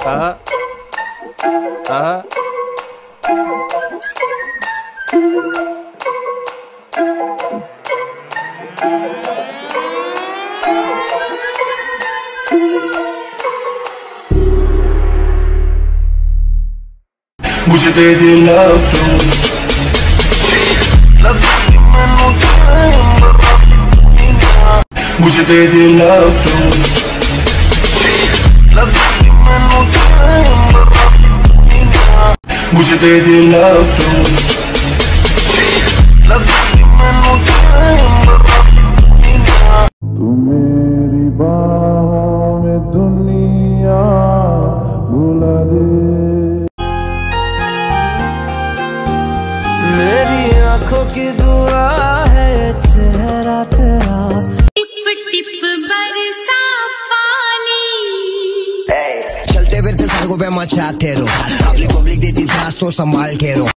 आहा आहा मुझे दे दे लव तू मुझे दे दे लव तू मुझे दे दे लव तू तू मेरी बाहों में दुनिया भुला दे मेरी आँखों की दुआ है चेहरा चलते फिरते सड़कों पे मचाते रहो पब्लिक पब्लिक देती सांस तो संभाल के रहो